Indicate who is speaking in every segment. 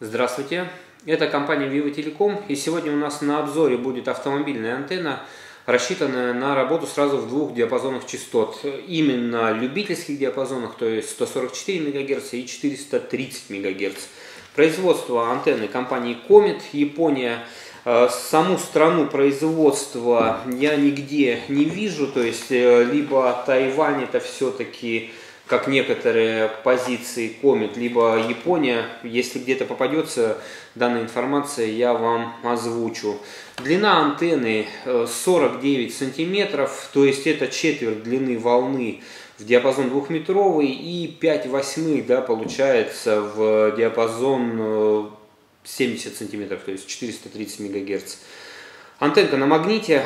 Speaker 1: Здравствуйте, это компания Vivo Telecom и сегодня у нас на обзоре будет автомобильная антенна, рассчитанная на работу сразу в двух диапазонах частот. Именно любительских диапазонах, то есть 144 МГц и 430 МГц. Производство антенны компании Comet, Япония. Э, саму страну производства я нигде не вижу, то есть э, либо Тайвань это все-таки как некоторые позиции комит, либо Япония. Если где-то попадется данная информация, я вам озвучу. Длина антенны 49 э, сантиметров, то есть это четверть длины волны в диапазон двухметровый и 5 восьмых да, получается в диапазон 70 э, сантиметров, то есть 430 мегагерц. Антенка на магните,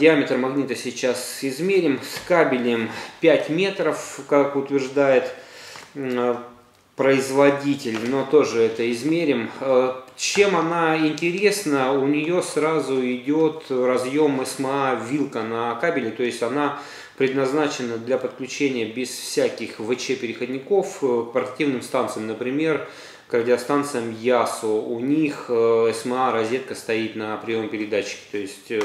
Speaker 1: диаметр магнита сейчас измерим, с кабелем 5 метров, как утверждает производитель, но тоже это измерим. Э, чем она интересна, у нее сразу идет разъем SMA вилка на кабеле, то есть она предназначена для подключения без всяких ВЧ-переходников к портативным станциям, например, к радиостанциям ЯСУ. У них э, СМА розетка стоит на прием передатчике. То есть, э,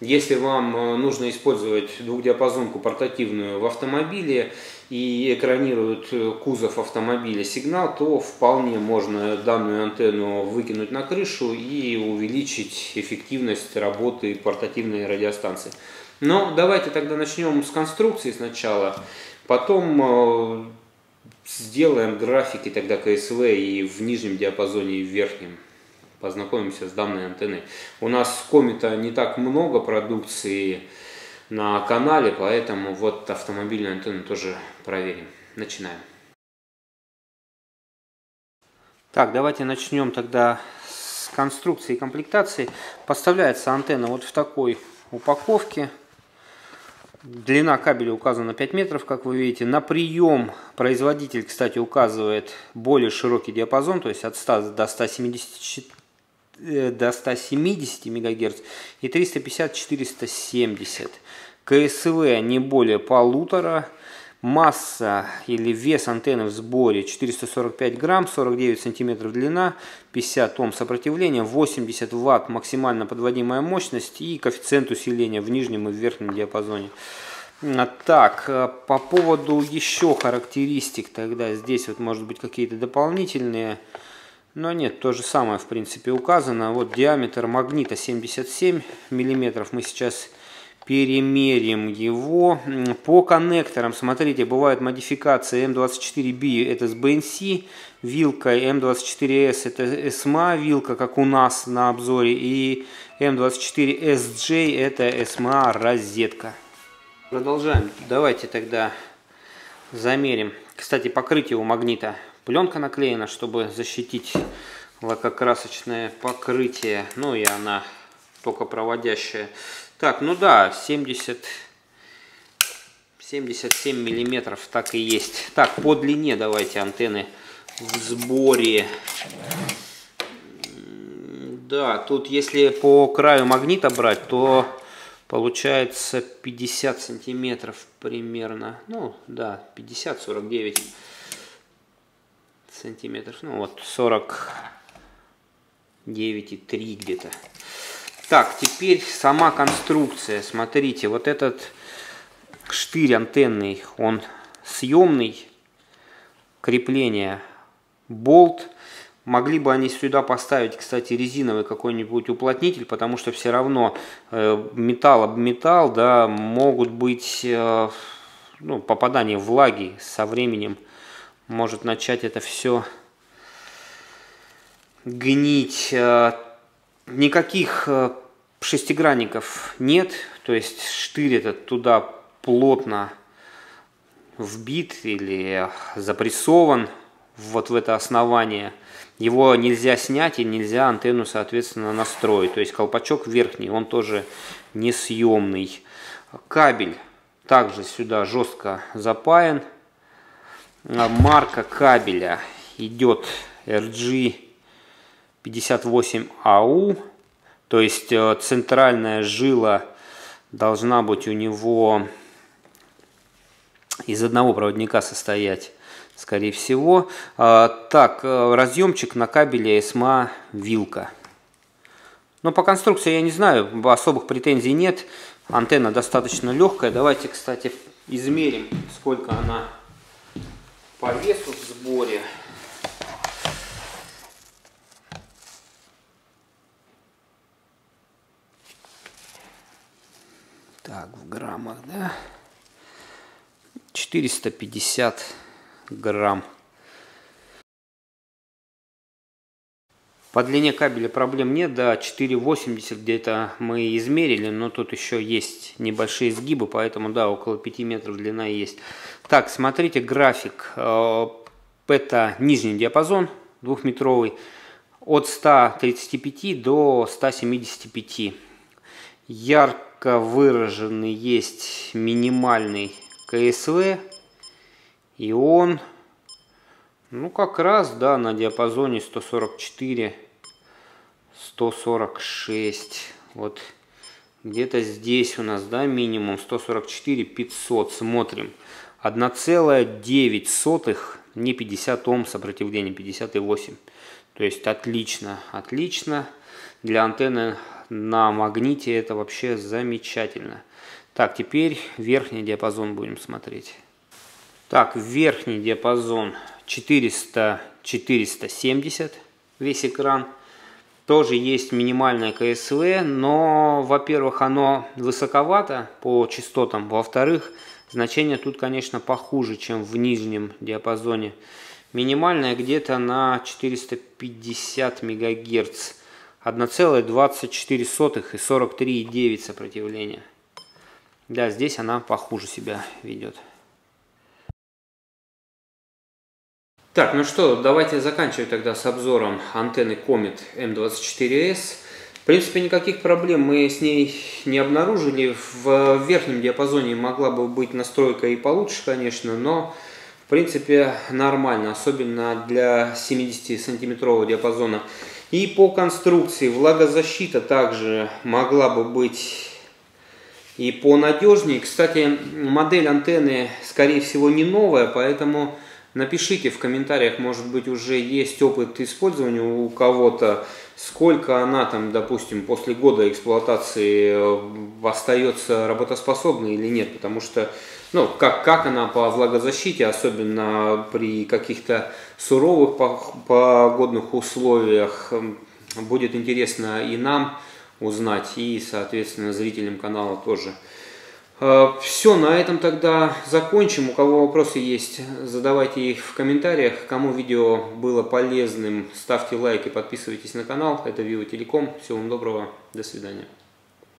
Speaker 1: если вам э, нужно использовать двухдиапазонку портативную в автомобиле и экранирует кузов автомобиля сигнал, то вполне можно данную антенну выкинуть на крышу и увеличить эффективность работы портативной радиостанции. Но давайте тогда начнем с конструкции сначала. Потом Сделаем графики тогда КСВ и в нижнем диапазоне, и в верхнем. Познакомимся с данной антенной. У нас комета не так много продукции на канале, поэтому вот автомобильную антенну тоже проверим. Начинаем. Так, давайте начнем тогда с конструкции и комплектации. Поставляется антенна вот в такой упаковке. Длина кабеля указана 5 метров, как вы видите. На прием производитель, кстати, указывает более широкий диапазон, то есть от 100 до 170, э, до 170 МГц и 350-470. КСВ не более полутора Масса или вес антенны в сборе 445 грамм, 49 сантиметров длина, 50 Ом сопротивления, 80 ватт максимально подводимая мощность и коэффициент усиления в нижнем и верхнем диапазоне. А, так, э, по поводу еще характеристик, тогда здесь вот может быть какие-то дополнительные, но нет, то же самое в принципе указано. Вот диаметр магнита 77 миллиметров, мы сейчас перемерим его. По коннекторам, смотрите, бывает модификация M24B, это с BNC вилкой, M24S это SMA вилка, как у нас на обзоре, и M24SJ это SMA розетка. Продолжаем. Давайте тогда замерим. Кстати, покрытие у магнита пленка наклеена, чтобы защитить лакокрасочное покрытие. Ну и она только проводящая. Так, ну да, 70, 77 миллиметров так и есть. Так, по длине давайте антенны в сборе. Да, тут если по краю магнита брать, то получается 50 сантиметров примерно. Ну, да, 50-49 сантиметров. Ну, вот 49,3 где-то. Так, теперь сама конструкция. Смотрите, вот этот штырь антенный, он съемный. Крепление болт. Могли бы они сюда поставить, кстати, резиновый какой-нибудь уплотнитель, потому что все равно э, металл об металл, да, могут быть э, ну, попадание влаги со временем. Может начать это все гнить. Э, Никаких э, шестигранников нет, то есть штырь этот туда плотно вбит или запрессован вот в это основание. Его нельзя снять и нельзя антенну, соответственно, настроить. То есть колпачок верхний, он тоже несъемный. Кабель также сюда жестко запаян. Марка кабеля идет RG 58АУ, то есть э, центральная жила должна быть у него из одного проводника состоять. скорее всего. А, так, э, разъемчик на кабеле SMA вилка. Но по конструкции я не знаю, особых претензий нет. Антенна достаточно легкая. Давайте, кстати, измерим, сколько она по весу в сборе. Так, в граммах, да? 450 грамм. По длине кабеля проблем нет, да, 4,80 где-то мы измерили, но тут еще есть небольшие сгибы, поэтому, да, около 5 метров длина есть. Так, смотрите график. Э, это нижний диапазон двухметровый от 135 до 175. Ярко выраженный есть минимальный КСВ, и он ну, как раз, да, на диапазоне 144, 146. Вот где-то здесь у нас, да, минимум 144, 500. Смотрим. 1,9, не 50 Ом сопротивление, 58. То есть отлично, отлично. Для антенны на магните это вообще замечательно. Так, теперь верхний диапазон будем смотреть. Так, верхний диапазон 400-470 весь экран. Тоже есть минимальное КСВ, но, во-первых, оно высоковато по частотам, во-вторых, значение тут, конечно, похуже, чем в нижнем диапазоне. Минимальное где-то на 450 МГц, 1,24 и 43,9 сопротивления. Да, здесь она похуже себя ведет. Так, ну что, давайте заканчивать тогда с обзором антенны Comet M24S. В принципе, никаких проблем мы с ней не обнаружили. В верхнем диапазоне могла бы быть настройка и получше, конечно, но в принципе нормально, особенно для 70-сантиметрового диапазона. И по конструкции влагозащита также могла бы быть и понадежнее. Кстати, модель антенны, скорее всего, не новая, поэтому Напишите в комментариях, может быть, уже есть опыт использования у кого-то, сколько она там, допустим, после года эксплуатации э, остается работоспособной или нет, потому что, ну, как, как она по влагозащите, особенно при каких-то суровых погодных условиях, будет интересно и нам узнать, и, соответственно, зрителям канала тоже. Э, Все, на этом тогда закончим. У кого вопросы есть, задавайте их в комментариях. Кому видео было полезным, ставьте лайк и подписывайтесь на канал. Это Vivo Telecom. Всего вам доброго. До свидания.